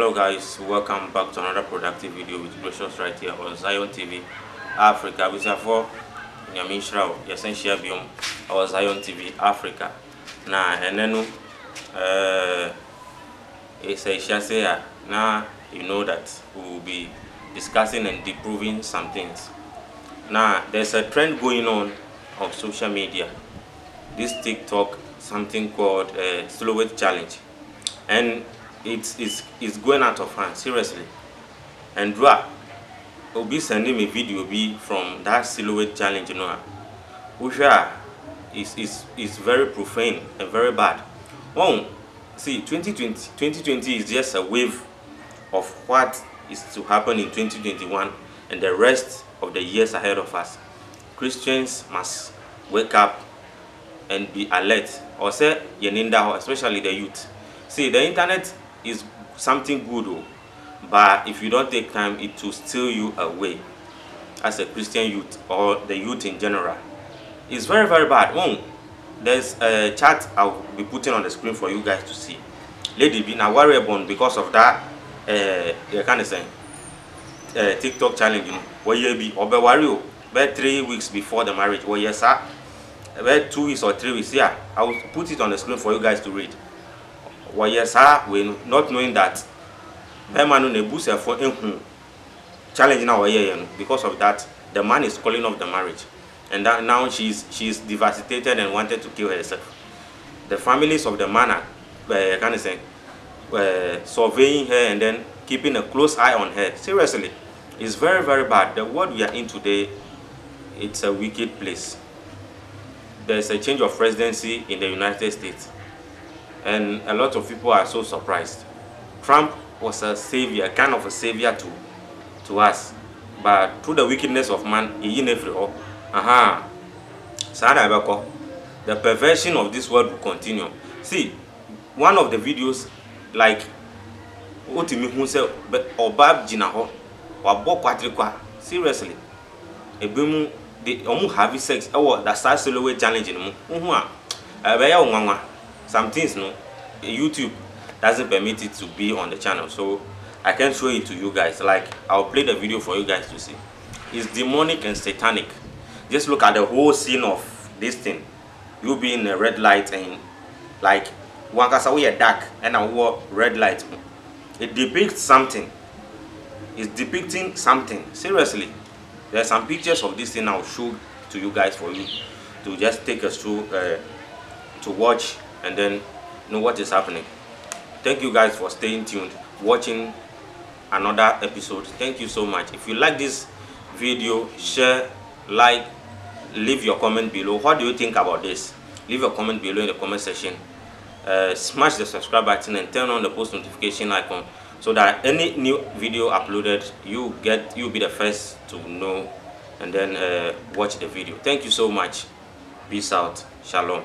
Hello guys, welcome back to another productive video with Gracious right here on Zion TV Africa. Are for Nyamin Shrao, Yasenshia Biom, our Zion TV Africa. Na enenu uh it's a shasea. Now you know that we will be discussing and disproving some things. Now there's a trend going on on social media. This TikTok something called uh, silhouette challenge, and it's, it's, it's going out of hand seriously. And Dra will be sending me video be from that silhouette challenge, you know, ah. which is is is very profane and very bad. One, see, 2020 2020 is just a wave of what is to happen in 2021 and the rest of the years ahead of us. Christians must wake up and be alert or say especially the youth see the internet is something good oh, but if you don't take time it will steal you away as a christian youth or the youth in general. It's very very bad. One there's a chart i'll be putting on the screen for you guys to see. Lady be now worry born because of that uh you of saying uh, tiktok challenge where you be? Or be worry about three weeks before the marriage. Well yes sir? About two weeks or three weeks. Yeah i will put it on the screen for you guys to read wɔyɛ saa wei no not knowing that bɛrima no na ebusuafo ehu challenge na wɔyɛ because of that the man is calling off the marriage. And that now she is she is devastated and wanted to kill herself. The families of the man are uh, kind of saying uh, surveying her and then keeping a close eye on her. Seriously it's very very bad. The world we are in today it's a wicked place. There's a change of presidency in the United States, and a lot of people are so surprised. Trump was a savior, kind of a savior to, to us, but through the wickedness of man, he never all. Aha, the perversion of this world will continue. See, one of the videos, like, otimi sɛ ɔbaa gyina hɔ wabɔ kwatirikwa seriously ebi mu de ɔmo have sex ɛwɔ da saa silhouette challenge no mu huhu a ɛbɛyɛ wo nwanwa some things no youtube doesn't permit it to be on the channel. So i can show it to you guys. Like i'll play the video for you guys to see. It's demonic and satanic. Just look at the whole scene of this thing. You be in a red light and like wankasa we are dark and wore red light. It depicts something. It's depicting something. Seriously there are some pictures of this thing I'll show to you guys for you to just take us through uh, to watch and then know what is happening? Thank you guys for staying tuned watching another episode. Thank you so much. If you like this video share like leave your comment below. What do you think about this? Leave your comment below in the comment section. Uh, smash the subscribe button and turn on the post notification icon so that any new video uploaded you get you'll be the first to know and then uh, watch the video. Thank you so much. Peace out. Shalom